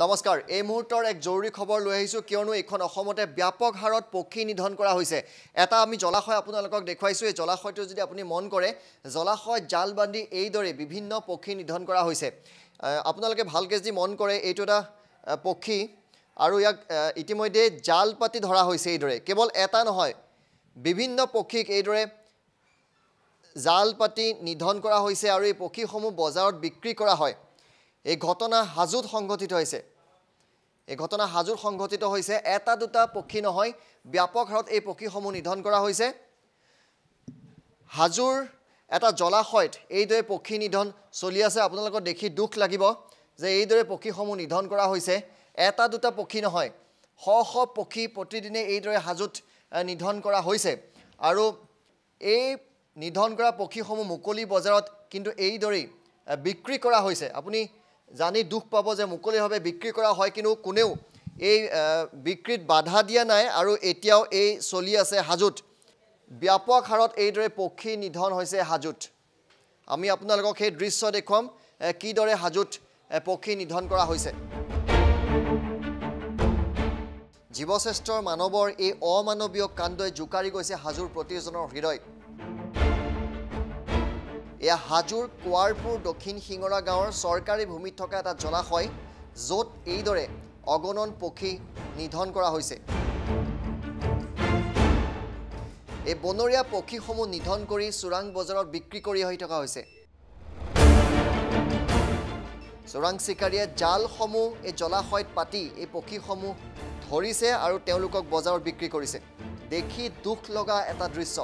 নমস্কাৰ এই মুহূৰ্তৰ এক জৰুৰী খবৰ লৈ আহিছোঁ কিয়নো এইখন অসমতে ব্যাপক হাৰত পক্ষী নিধন কৰা হৈছে। এটা আমি জলাশয় আপোনালোকক দেখুৱাইছোঁ। এই জলাশয়টো যদি আপুনি মন কৰে জলাশয় জাল বান্ধি এইদৰে বিভিন্ন পক্ষী নিধন কৰা হৈছে। আপোনালোকে ভালকৈ যদি মন কৰে এইটো এটা পক্ষী আৰু ইয়াক ইতিমধ্যে জাল পাতি ধৰা হৈছে এইদৰে। কেৱল এটা নহয় বিভিন্ন পক্ষীক এইদৰে জাল পাতি নিধন কৰা হৈছে আৰু এই পক্ষীসমূহ বজাৰত বিক্ৰী কৰা হয়। এই ঘটনা হাজোত সংঘটিত হৈছে। এই ঘটনা হাজোত সংঘটিত হৈছে এটা দুটা পক্ষী নহয় ব্যাপক হাৰত এই পক্ষীসমূহ নিধন কৰা হৈছে। হাজোৰ এটা জলাশয়ত এইদৰে পক্ষী নিধন চলি আছে আপোনালোকক দেখি দুখ লাগিব যে এইদৰে পক্ষীসমূহ নিধন কৰা হৈছে। এটা দুটা পক্ষী নহয় শ শ পক্ষী প্ৰতিদিনে এইদৰে হাজোত নিধন কৰা হৈছে। আৰু এই নিধন কৰা পক্ষীসমূহ মুকলি বজাৰত কিন্তু এইদৰেই বিক্ৰী কৰা হৈছে। আপুনি জানি দুখ পাব যে মুকলিভাৱে বিক্ৰী কৰা হয় কিন্তু কোনেও এই বিক্ৰীত বাধা দিয়া নাই আৰু এতিয়াও এই চলি আছে হাজোত। ব্যাপক হাৰত এইদৰে পক্ষী নিধন হৈছে হাজোত। আমি আপোনালোকক সেই দৃশ্য দেখুৱাম কিদৰে হাজোত পক্ষী নিধন কৰা হৈছে। জীৱশ্ৰেষ্ঠৰ মানৱৰ এই অমানৱীয় কাণ্ডই জোকাৰি গৈছে হাজোৰ প্ৰতিজনৰ হৃদয়। এয়া হাজোৰ কোৱাৰপুৰ দক্ষিণ শিঙৰা গাঁৱৰ চৰকাৰী ভূমিত থকা এটা জলাশয় য'ত এইদৰে অগণন পক্ষী নিধন কৰা হৈছে। এই বনৰীয়া পক্ষীসমূহ নিধন কৰি চোৰাং বজাৰত বিক্ৰী কৰি আহি থকা হৈছে। চোৰাং চিকাৰীয়ে জালসমূহ এই জলাশয়ত পাতি এই পক্ষীসমূহ ধৰিছে আৰু তেওঁলোকক বজাৰত বিক্ৰী কৰিছে। দেখি দুখ লগা এটা দৃশ্য।